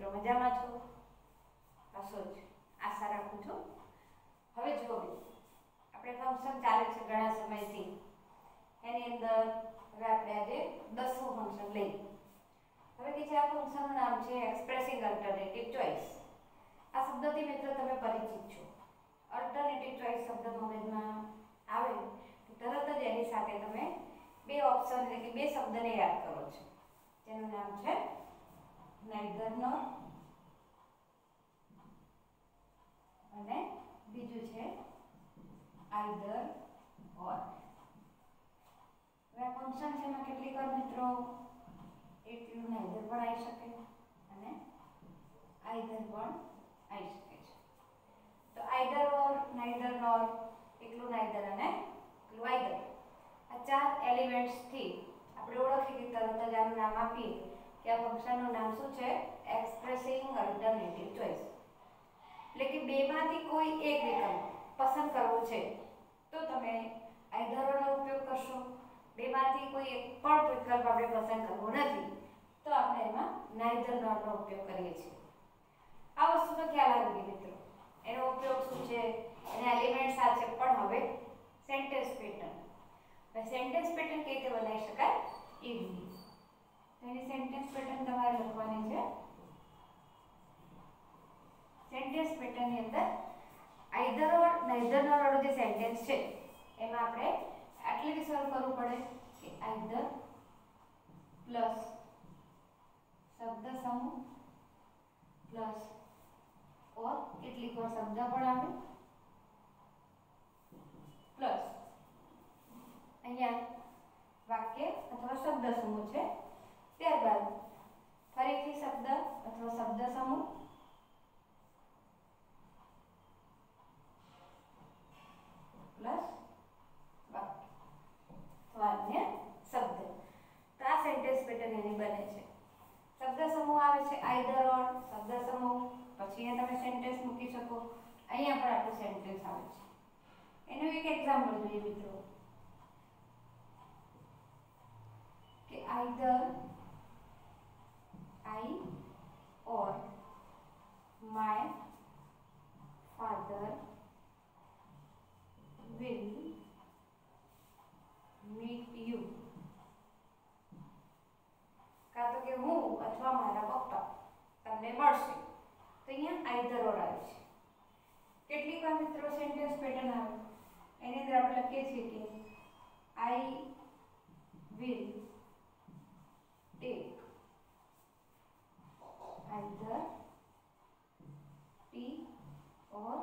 મિત્રો, મજામાં છો? હશો જ. આશા રાખું છું. હવે જુઓ આપણે ફંક્શન ચાલે છે ઘણા સમયથી. એની અંદર હવે આપણે આજે દસમું ફંક્શન લઈએ. હવે કે છે આ ફંક્શનનું નામ છે એક્સપ્રેસિંગ અલ્ટરનેટિવ ચોઇસ. આ શબ્દથી મિત્રો તમે પરિચિત છો. અલ્ટરનેટિવ ચોઇસ શબ્દ મગજમાં આવે તો તરત જ એની સાથે તમે બે ઓપ્શન એટલે કે બે શબ્દને યાદ કરો છો. જેનું નામ છે નાઇધર નોર અને બીજું છે આઈધર ઓર. હવે આ ફંક્શન છે એમાં કેટલીક વાર મિત્રો એટલું નાઇધર પણ આવી શકે અને આઈધર પણ આવી શકે છે. તો આઈધર ઓર નાઇધર નોર, એકલું નાઇધર અને એકલું આઈધર. આ ચાર એલિમેન્ટ્સથી આપણે ઓળખી કે તરત જ આનું નામ આપીએ. કે આ ફંક્શનનું નામ શું છે? એક્સપ્રેસિંગ અલ્ટરનેટિવ ચોઇસ એટલે કે બેમાંથી કોઈ એક વિકલ્પ પસંદ કરવો છે, તો તમે આઈધરોનો ઉપયોગ કરશો. બેમાંથી કોઈ એક પણ વિકલ્પ આપણે પસંદ કરવો નથી, તો આપણે એમાં નાઇધર નોરનો ઉપયોગ કરીએ છીએ. આ વસ્તુનો ખ્યાલ આવી ગયો મિત્રો. એનો ઉપયોગ શું છે? એના એલિમેન્ટ સાથે પણ હવે સેન્ટેન્સ પેટર્ન સેન્ટેન્સ પેટર્ન કઈ રીતે બનાવી શકાય? એ એની સેન્ટેન્સ પેટર્ન તમારે લખવાની છે. સેન્ટેન્સ પેટર્નની અંદર આઈધર ઓર નાઈધર વાળો જે સેન્ટેન્સ છે, એમાં આપણે આટલેથી સોલ્વ કરવું પડે કે આઈધર પ્લસ શબ્દ સમૂહ પ્લસ ઓર કેટલીક વાર શબ્દ પણ આવે પ્લસ અહીંયા વાક્ય અથવા શબ્દ સમૂહ છે. ત્યારબાદ ફરીથી શબ્દ અથવા શબ્દ સમૂહ. પ્લસ વાક્ય. શબ્દ. તો આ સેન્ટેન્સ પેટર્ન એની બને છે. શબ્દ સમૂહ આવે છે આઈધર ઓર શબ્દ સમૂહ. પછી અહીંયા તમે સેન્ટેન્સ મૂકી શકો. અહીંયા પણ આપણું સેન્ટેન્સ આવે છે. એનું એક એક્ઝામ્પલ જોઈએ મિત્રો. કે either I or my father will meet you. કાં તો કે હું અથવા મારા પપ્પા તમને મળશે. તો અહીંયા આઈધર ઓર આવે છે. કેટલીક વાર મિત્રો સેન્ટેન્સ પેટર્ન આવે. એની અંદર આપણે લખીએ છીએ કે I will take either tea or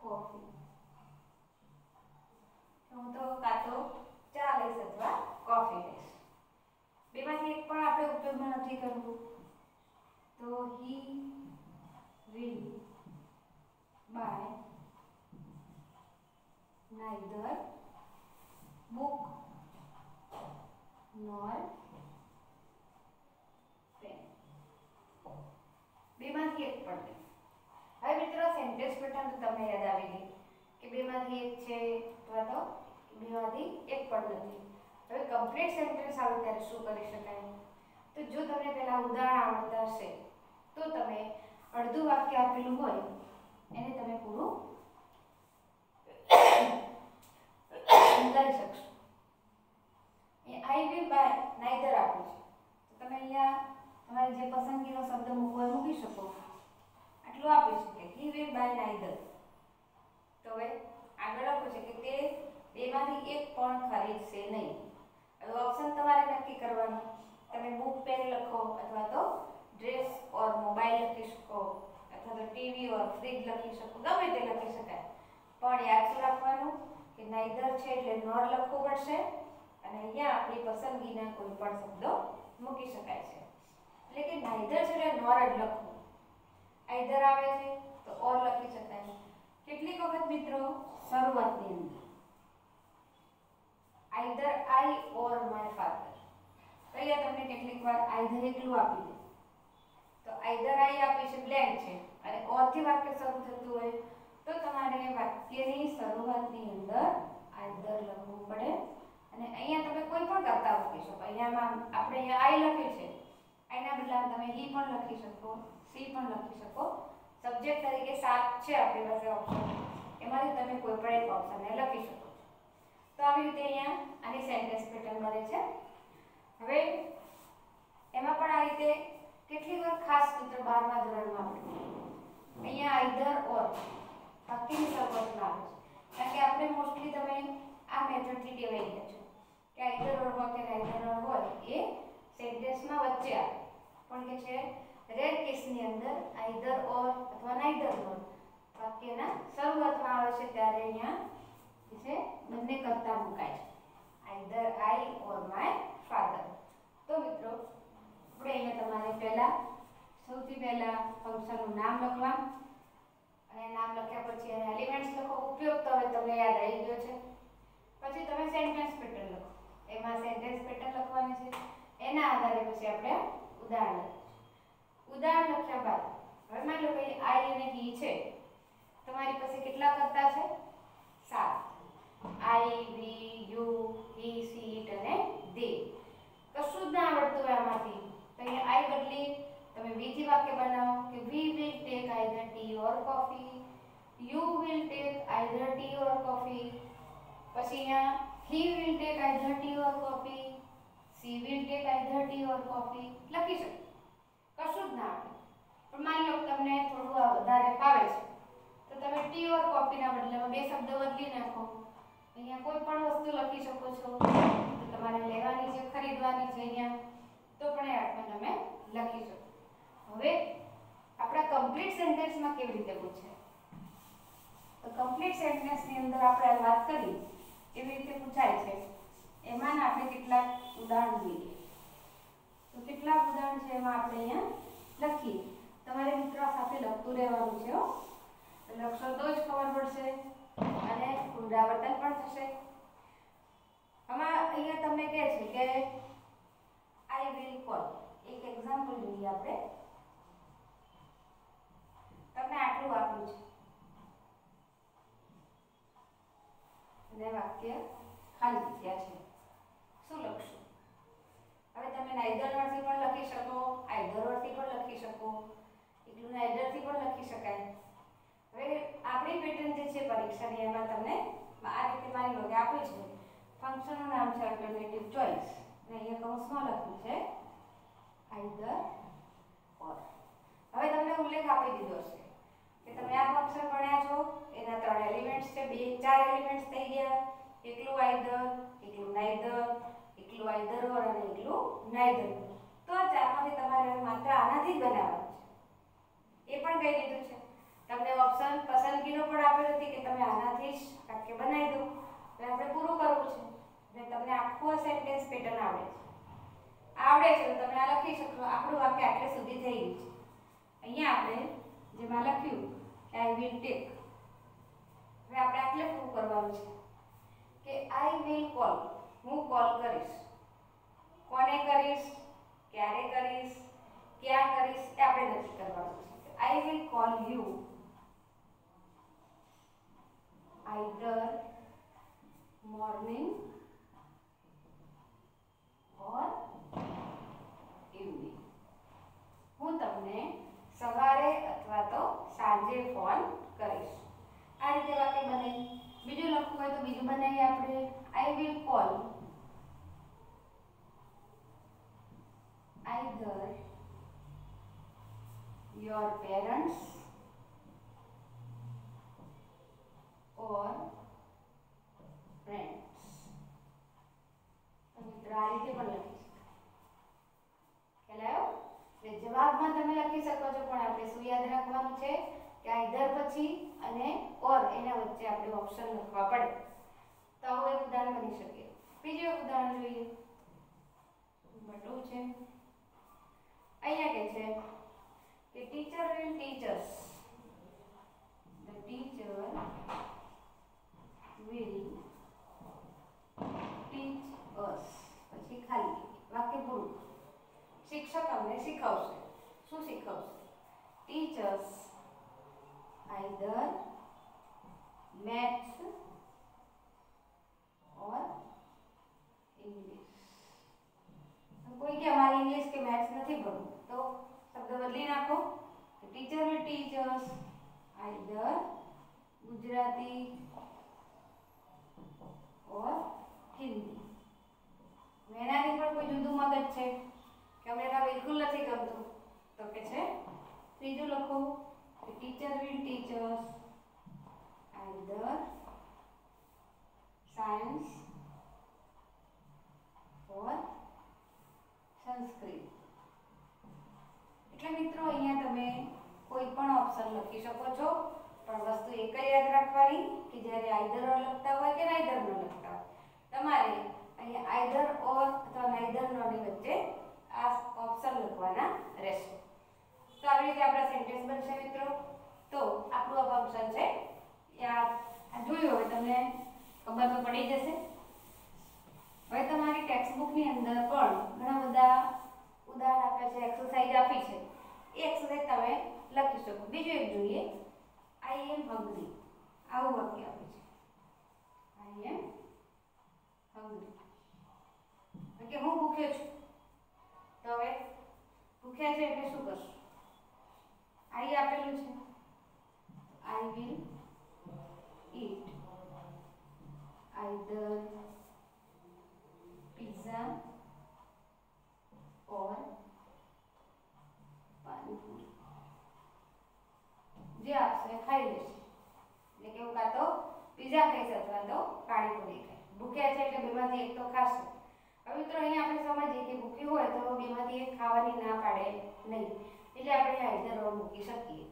coffee હું તો કાં તો ચા લઈશ અથવા કોફી લઈશ. બેમાંથી એક પણ આપણે ઉપયોગમાં નથી કરવું. તો he will buy neither book pen બેમાંથી એક પણ હવે મિત્રો સેન્ટેન્સ પેટર્ન તો તમને યાદ આવી ગઈ કે બેમાંથી એક છે અથવા તો બેમાંથી એક પણ નથી. હવે કમ્પ્લીટ સેન્ટેન્સ આવે ત્યારે શું કરી શકાય? તો જો તમને પહેલાં ઉદાહરણ આવડતા હશે, તો તમે અડધું વાક્ય આપેલું હોય, એને તમે પૂરું કરી શકશો. એ આઈ વિલ બાય નાઈધર આપ્યું છે. તો તમે અહીંયા તમારી જે પસંદગીનો શબ્દ મૂકવો મૂકી શકો. આટલું આપ્યું છે કે હી વિલ બાય નાઈધર તો હવે આગળ લખ્યું છે કે તે બેમાંથી એક પણ ખરીદશે નહીં. હવે ઓપ્શન તમારે નક્કી કરવાનું. તમે બુક પેન લખો અથવા તો ડ્રેસ ઓર મોબાઈલ લખી શકો અથવા તો ટીવી ઓર ફ્રીજ લખી શકો. ગમે તે લખી શકાય. પણ યાદ રાખવાનું કે નાઈધર છે એટલે નોર લખવું પડશે અને અહીંયા આપણી પસંદગીના કોઈ પણ શબ્દો મૂકી શકાય છે. એટલે કે નાઈધર છે એટલે નોર જ લખવું. આઈધર આવે છે તો ઓર લખી શકાય. કેટલીક વખત મિત્રો શરૂઆતની અંદર either I or my father. તો તમને કેટલીક વાર આઈધર એકલું આપી દે. તો આઈધર આઈ આપી છે બ્લેન્ક છે. અને ઓરથી વાક્ય શરૂ થતું હોય તો તમારે વાક્યની શરૂઆતની અંદર આઈધર લખવું પડે. અને અહીંયા તમે કોઈ પણ કરતા મૂકી શકો. અહીંયામાં આપણે અહીંયા આઈ લખ્યું છે. આઈના બદલામાં તમે હી પણ લખી શકો, સી પણ લખી શકો. સબ્જેક્ટ તરીકે સાત છે આપણી પાસે ઓપ્શન એમાંથી તમે કોઈ પણ એક ઓપ્શનને લખી શકો. તો આવી રીતે અહીંયા આની સેન્ટેન્સ પેટર્ન બને છે. હવે એમાં પણ આ રીતે કેટલી વાર ખાસ મિત્રો બારમા ધોરણમાં અહીંયા આઈધર ઓર બાકીની શરૂઆતમાં આવે છે. કારણ કે આપણે મોસ્ટલી તમે આ મેથડથી ટેવાઈ ગયા છો. કે આઈધર ઓર હોય કે નાઈધર ઓર હોય, એ સેન્ટેન્સમાં વચ્ચે આવે. પણ કે છે? રેર કેસની અંદર આઈધર ઓર અથવા નાઈધર ઓર વાક્યના શરૂઆતમાં આવે છે ત્યારે અહીંયા છે? બંને કરતા મુકાય either I or my father તો મિત્રો, આપણે અહીંયા તમારે પહેલાં, સૌથી પહેલાં ફંક્શનનું નામ લખવા અને નામ લખ્યા પછી એને એલિમેન્ટ્સ લખો. ઉપયોગ તો હવે તમને યાદ આવી ગયો છે. પછી તમે સેન્ટેન્સ પેટર્ન લખો. એમાં સેન્ટેન્સ પેટર્ન લખવાની છે. એના આધારે પછી આપણે ઉદાહરણ ઉદાહરણ લખ્યા બાદ, હવે માની લો કે આઈ અને હી છે. તમારી પાસે કેટલા કરતા છે? સાત. I we you he she it અને દે કશું જ ના આવડતું હોય આમાંથી. તો અહીંયા આઈ બદલી તમે વી થી વાક્ય બનાવો કે we will take either tea or coffee you will take either tea or coffee પછી અહીંયા he will take either tea or coffee she will take either tea or coffee લખી શકો. કશું જ ના આવડે. પણ માની લો તમને થોડું વધારે ફાવે છે. તો તમે ટી ઓર કોફીના બદલામાં બે શબ્દો બદલી નાખો. અહીંયા કોઈ પણ વસ્તુ લખી શકો છો. તમારે લેવાની છે, ખરીદવાની છે અહીંયા. તો પણ એ અર્થમાં તમે લખી શકો. હવે આપણા કમ્પ્લીટ સેન્ટેન્સમાં કેવી રીતે પૂછે? તો કમ્પ્લીટ સેન્ટેન્સની અંદર આપણે વાત કરી એવી રીતે પૂછાય છે? એમાં આપણે કેટલાક ઉદાહરણ જોઈએ. તો કેટલાક ઉદાહરણ છે એમાં આપણે અહીંયા લખીએ. તમારે મિત્રો સાથે લખતું રહેવાનું છે હો. લખશો તો જ ખબર પડશે. અને પુનરાવર્તન પણ થશે. આમાં અહીંયા તમને કહે છે કે આઈ વિલ કોલ એક એક્ઝામ્પલ જોઈએ આપણે. તમને આટલું આપ્યું છે. અને વાક્ય ખાલી જગ્યા છે. શું લખશું? હવે તમે નાઇધર વર્ડથી પણ લખી શકો આઈધર વર્ડથી પણ લખી શકો. એટલું નાઇધરથી પણ લખી શકાય. હવે આપણી પેટર્ન જે છે પરીક્ષાની એમાં તમને આ રીતે માની લો કે આપ્યું છે. ફંક્શનનું નામ છે અલ્ટરનેટિવ ચોઇસ અને અહીંયા કૌંસમાં લખ્યું છે આઈધર ઓર હવે તમને ઉલ્લેખ આપી દીધો છે કે તમે આ ફંક્શન ભણ્યા છો, એના ત્રણ એલિમેન્ટ્સ છે, બે, ચાર એલિમેન્ટ્સ થઈ ગયા. એકલું આઈધર એકલું નાઈધર એકલું આઈધર ઓર અને એકલું નાઈધર તો આ ચારમાંથી તમારે માત્ર આનાથી જ બનાવવાનું છે. એ પણ કહી દીધું છે. તમને ઓપ્શન પસંદગીનો પણ આપેલ હતી કે તમે આનાથી જ વાક્ય બનાવી દો. એટલે આપણે પૂરું કરવું છે. એટલે તમને આખું સેન્ટેન્સ પેટર્ન આવડે છે. આવડે છે તો તમે આ લખી શકો. આપણું વાક્ય આટલે સુધી થઈ ગયું છે. અહીંયા આપણે જેમાં લખ્યું કે આઈ વિલ ટેક હવે આપણે આટલે પૂરું કરવાનું છે કે આઈ વિલ કોલ હું કોલ કરીશ. કોને કરીશ? ક્યારે કરીશ? ક્યાં કરીશ? એ આપણે નક્કી કરવાનું છે I will call you either morning or evening. હું તમને સવારે અથવા તો સાંજે ફોન કરીશ. આ રીતે વાક્ય બને. બીજું લખવું હોય તો બીજું બનાવીએ આપણે. I will call either your parents or friends તો મિત્રો આ રીતે પણ લખી શકાય ખ્યાલ આવ્યો એટલે જવાબમાં તમે લખી શકો છો પણ આપણે શું છે કે આઈધર પછી અને ઓર એના વચ્ચે આપણે ઓપ્શન લખવા પડે. તો આવું એક ઉદાહરણ બની શકે. બીજું એક ઉદાહરણ જોઈએ. બટું છે. અહીંયા કે છે કે teacher will teachers the teacher will teach us પછી ખાલી વાક્ય પૂરું. શિક્ષક અમને શીખવશે. શું શીખવશે? Teachers either maths or English કોઈ કે અમારે ઇંગ્લિશ કે મેથ્સ નથી ભણવું જલ્દી નાખો teacher will teach us either Gujarati or Hindi મેનાની પણ કોઈ જુદું મગજ છે કે અમને આ બિલકુલ નથી ગમતું તો કે છે ત્રીજું લખો teacher will teach us either science or Sanskrit એટલે મિત્રો, અહીંયા તમે કોઈ પણ ઓપ્શન લખી શકો છો, પણ વસ્તુ એક જ યાદ રાખવાની કે જ્યારે આઈધર ઓર લખતા હોય કે નાઈધર ન લખતા હોય. તમારે અહીંયા આઈધર ઓર અથવા નાઈધર નોની વચ્ચે આ ઓપ્શન લખવાના રહેશે તો આવી રીતે આપણા સેન્ટેન્સ બનશે મિત્રો તો આપણું આ ફંક્શન છે યાદ આ જોયું હવે તમને ખબર તો પડી જશે હવે તમારી ટેક્સ્ટબુકની અંદર પણ ઘણા બધા ઉદાહરણ આપ્યા છે એક્સરસાઇઝ આપી છે એ એક્સરસાઇઝ તમે લખી શકો. બીજું એક જોઈએ. આઈ એમ હંગ્રી આવું વાક્ય આપે છે. આઈ એમ હંગ્રી કે હું ભૂખ્યો છું. તો હવે ભૂખ્યા છે એટલે શું કરશું? આઈ આપેલું છે. I will eat either pizza or panipuri જે આપશે એ ખાઈ લેશે. એટલે કે હું કાં તો પીઝા ખાઈશ અથવા તો પાણીપુરી ખાઈ ભૂખ્યા છે એટલે બેમાંથી એક તો ખાશે. હવે મિત્રો અહીંયા આપણે સમજીએ કે ભૂખ્યું હોય તો બેમાંથી એક ખાવાની ના પાડે નહીં. એટલે આપણે આઈધર ઓર મૂકી શકીએ.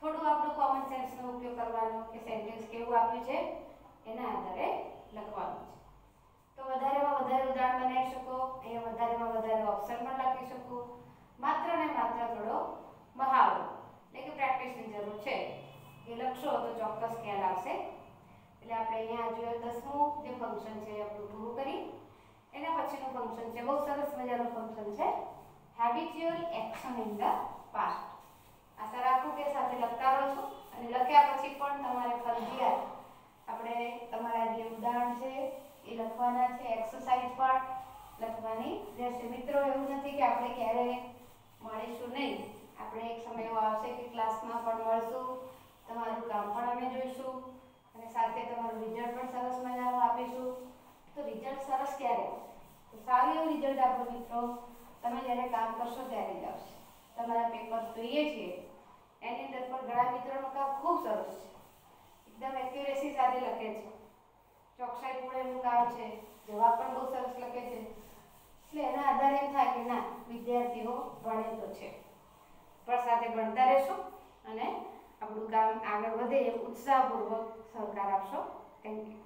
થોડું આપણું કોમન સેન્સનો ઉપયોગ કરવાનો કે સેન્ટેન્સ કેવું આપ્યું છે, એના આધારે લખવાનું છે. તો વધારેમાં વધારે ઉદાહરણ બનાવી શકો, અહીંયા વધારેમાં વધારે ઓપ્શન પણ લખી શકો. માત્ર ને માત્ર થોડો મહાવરો, એટલે કે પ્રેક્ટિસની જરૂર છે. એ લખશો તો ચોક્કસ ખ્યાલ આવશે. એટલે આપણે અહીંયા જોઈએ દસમું જે ફંક્શન છે, આપણું પૂરું કરી. એના પછીનું ફંક્શન છે, બહુ સરસ મજાનું ફંક્શન છે habitual action in the past આશા રાખું કે સાથે લખતા રહો છો અને લખ્યા પછી પણ તમારે ફરજિયાત આપણે તમારા જે ઉદાહરણ છે, એ લખવાના છે એક્સરસાઇઝ પણ લખવાની રહેશે. મિત્રો, એવું નથી કે આપણે ક્યારે મળીશું નહીં. આપણે એક સમય એવો આવશે કે ક્લાસમાં પણ મળશું. તમારું કામ પણ અમે જોઈશું અને સાથે તમારું રિઝલ્ટ પણ સરસ મજાનું આપીશું. તો રિઝલ્ટ સરસ ક્યારે? તો સારું એવું રિઝલ્ટ આપો મિત્રો. તમે જ્યારે કામ કરશો ત્યારે જ આવશે. તમારા પેપર જોઈએ છીએ. એની અંદર પણ ઘણા મિત્રોનું કામ ખૂબ સરસ છે. એકદમ એક્યુરેસી સાથે લખે છે. ચોકસાઈપૂર્ણ એનું કામ છે. જવાબ પણ બહુ સરસ લખે છે. એટલે એના આધારે એમ થાય કે ના, વિદ્યાર્થીઓ ભણે તો છે. પણ સાથે ભણતા રહેશો અને આપણું કામ આગળ વધે એવું ઉત્સાહપૂર્વક સહકાર આપશો. Thank you